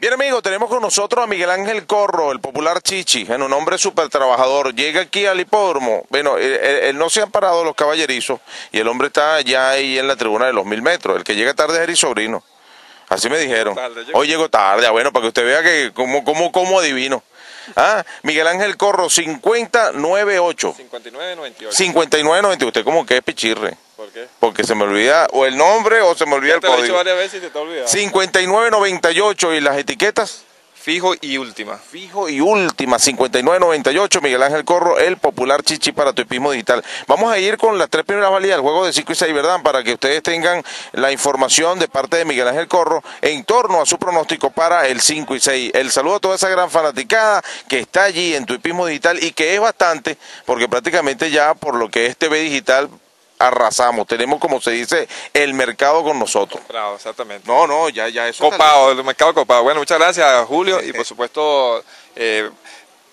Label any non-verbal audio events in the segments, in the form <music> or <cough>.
Bien amigos, tenemos con nosotros a Miguel Ángel Corro, el popular Chichi, en un hombre súper trabajador. Llega aquí al hipódromo, bueno, él, no se han parado los caballerizos y el hombre está ya ahí en la tribuna de los mil metros. El que llega tarde es Eri Sobrino. Así me dijeron. Hoy llegó tarde, ah, bueno, para que usted vea que como, como, como adivino. Ah, Miguel Ángel Corro, 5098. 5998. 5998. Usted como que es pichirre. ¿Por qué? Porque se me olvida o el nombre o se me olvida el código. Te lo he dicho varias veces y te te olvidado. 5998 y las etiquetas. Fijo y última. Fijo y última, 59.98, Miguel Ángel Corro, el popular chichi para tu hipismo digital. Vamos a ir con las tres primeras validas del juego de 5 y 6, ¿verdad? Para que ustedes tengan la información de parte de Miguel Ángel Corro en torno a su pronóstico para el 5 y 6. El saludo a toda esa gran fanaticada que está allí en tu hipismo digital y que es bastante, porque prácticamente ya por lo que es TV digital arrasamos. Tenemos, como se dice, el mercado con nosotros. Claro, exactamente. No, no, ya, ya eso. Copado, el mercado copado. Bueno, muchas gracias, Julio, y por <laughs> supuesto, eh,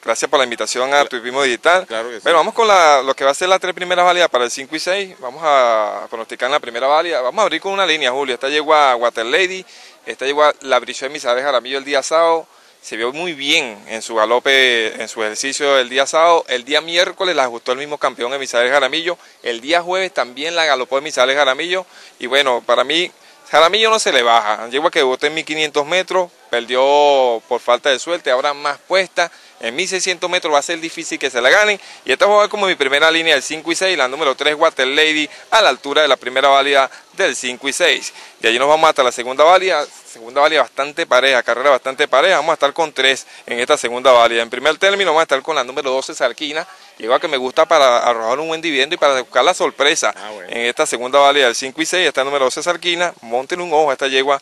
gracias por la invitación a Turismo Digital. Claro que sí. Bueno, vamos con la, lo que va a ser las tres primeras válidas para el 5 y 6. Vamos a pronosticar en la primera válida. Vamos a abrir con una línea, Julio. Esta llegó a Water Lady, esta llegó a la Bricho de Misares Jaramillo el día sábado se vio muy bien en su galope, en su ejercicio el día sábado. El día miércoles la ajustó el mismo campeón Emisares Jaramillo. El día jueves también la galopó Emisares Jaramillo. Y bueno, para mí Jaramillo no se le baja. Llegó a que debutó en 1500 metros, perdió por falta de suerte, ahora más puesta. En 1600 metros va a ser difícil que se la ganen. Y esta va como mi primera línea del 5 y 6, la número 3 Water Lady a la altura de la primera válida del 5 y 6. De allí nos vamos hasta la segunda válida, segunda válida bastante pareja, carrera bastante pareja. Vamos a estar con 3 en esta segunda válida. En primer término vamos a estar con la número 12 Sarquina, igual que me gusta para arrojar un buen dividendo y para buscar la sorpresa ah, en esta segunda válida del 5 y 6. Esta número 12 Sarquina, monten un ojo a esta yegua.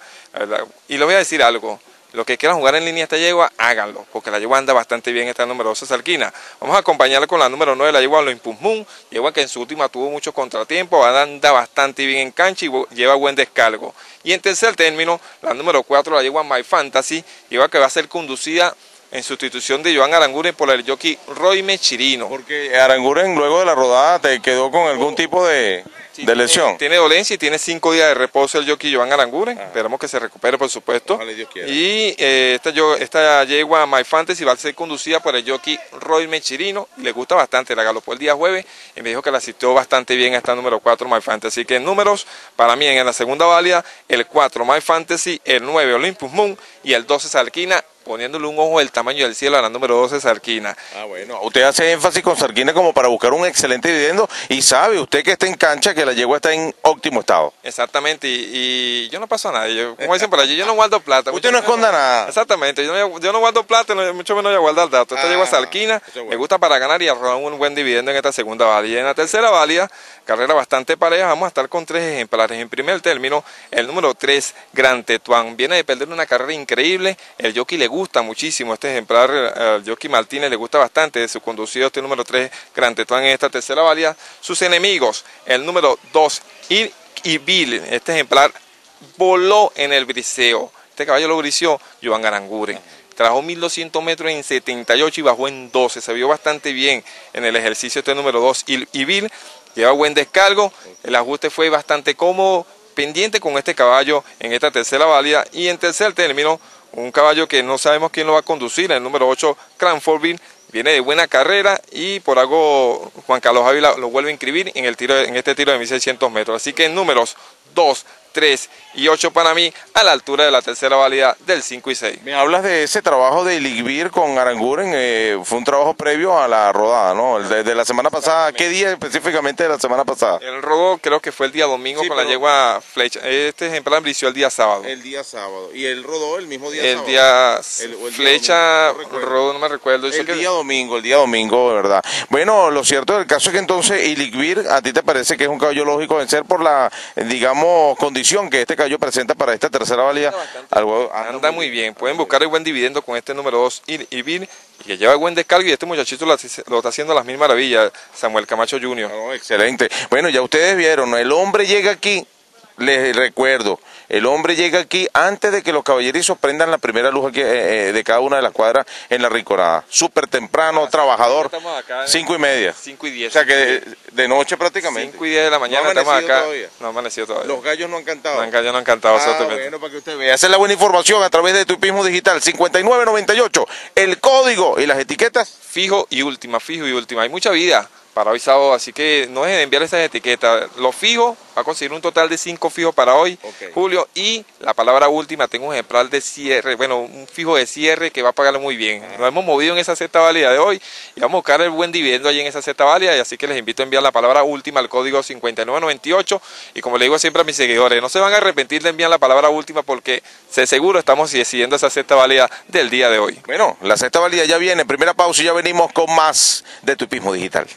Y les voy a decir algo, los que quieran jugar en línea esta yegua, háganlo, porque la yegua anda bastante bien esta número 12 Salquina. Vamos a acompañarla con la número 9, la yegua Lo Moon, yegua que en su última tuvo muchos contratiempos, anda bastante bien en cancha y lleva buen descargo. Y en tercer término, la número 4, la yegua My Fantasy, yegua que va a ser conducida en sustitución de Joan Aranguren por el jockey Roy Mechirino. Porque Aranguren luego de la rodada te quedó con algún tipo de de lesión. Tiene, dolencia y tiene cinco días de reposo el jockey Joan Aranguren. Esperamos que se recupere, por supuesto. y eh, esta, yo, esta yegua My Fantasy va a ser conducida por el jockey Roy Mechirino. Le gusta bastante, la galopó el día jueves y me dijo que la asistió bastante bien a esta número 4 My Fantasy. Así que en números, para mí en la segunda válida, el 4 My Fantasy, el 9 Olympus Moon y el 12 Salquina poniéndole un ojo del tamaño del cielo a la número 12 Sarquina. Ah, bueno, usted hace énfasis con Sarquina como para buscar un excelente dividendo y sabe usted que está en cancha que la yegua está en óptimo estado. Exactamente, y, yo no paso a nadie, como dicen por allí, yo no guardo plata. Usted no esconda nada. Exactamente, yo no, guardo plata, mucho menos voy a guardar datos. Esta yegua ah, Sarquina me gusta para ganar y arrojar un buen dividendo en esta segunda válida. Y en la tercera válida, carrera bastante pareja, vamos a estar con tres ejemplares. En primer término, el número 3, Gran Tetuán, viene de perder una carrera increíble, el jockey le gusta muchísimo este ejemplar, al Jockey Martínez le gusta bastante de su conducido este número 3, Gran Tetuán en esta tercera válida. Sus enemigos, el número 2, Ir y Bill, este ejemplar voló en el briseo. Este caballo lo briseó Joan Aranguren. Trabajó 1200 metros en 78 y bajó en 12. Se vio bastante bien en el ejercicio este número 2. Y Bill lleva buen descargo. El ajuste fue bastante cómodo, pendiente con este caballo en esta tercera válida. Y en tercer término, un caballo que no sabemos quién lo va a conducir, el número 8 Cranfordville, viene de buena carrera y por algo Juan Carlos Ávila lo vuelve a inscribir en, el tiro, en este tiro de 1600 metros. Así que en números 2, 3 y 8 para mí a la altura de la tercera válida del 5 y 6. Me hablas de ese trabajo de Ligbir con Aranguren, eh, fue un trabajo previo a la rodada, ¿no? El de, la semana pasada, ¿qué día específicamente de la semana pasada? El rodó creo que fue el día domingo con la yegua Flecha. Este ejemplar brició el día sábado. El día sábado. ¿Y el rodó el mismo día el Día, Flecha rodó, no me recuerdo. El día domingo, el día domingo, de verdad. Bueno, lo cierto del caso es que entonces Iligvir, ¿a ti te parece que es un caballo lógico vencer por la, digamos, condición que este caballo presenta para esta tercera válida. anda, muy bien. Pueden buscar el buen dividendo con este número 2 y, y que lleva buen descargo y este muchachito lo, está haciendo a las mil maravillas, Samuel Camacho Jr. excelente. Bueno, ya ustedes vieron, el hombre llega aquí les recuerdo, el hombre llega aquí antes de que los caballerizos prendan la primera luz aquí, eh, eh, de cada una de las cuadras en la Rinconada. Súper temprano, trabajador, Estamos acá cinco y media. 5 y 10. O sea que de, de noche prácticamente. 5 y 10 de la mañana ha estamos acá. todavía. No ha amanecido todavía. Los gallos no han cantado. No han, ya no han cantado Ah, bueno, para que usted vea. Esa es la buena información a través de Tuipismo Digital. 5998, el código y las etiquetas. Fijo y última, fijo y última. Hay mucha vida para hoy sábado, así que no dejen de enviar esas etiquetas. Los fijos, va a conseguir un total de 5 fijos para hoy. Julio. Y la palabra última, tengo un ejemplar de cierre, bueno, un fijo de cierre que va a pagarle muy bien. Nos hemos movido en esa cesta válida de hoy y vamos a buscar el buen dividendo ahí en esa cesta válida. Y así que les invito a enviar la palabra última al código 5998. Y como le digo siempre a mis seguidores, no se van a arrepentir de enviar la palabra última porque se seguro estamos decidiendo esa cesta válida del día de hoy. Bueno, la sexta valía ya viene. Primera pausa y ya venimos con más de Tuipismo Digital.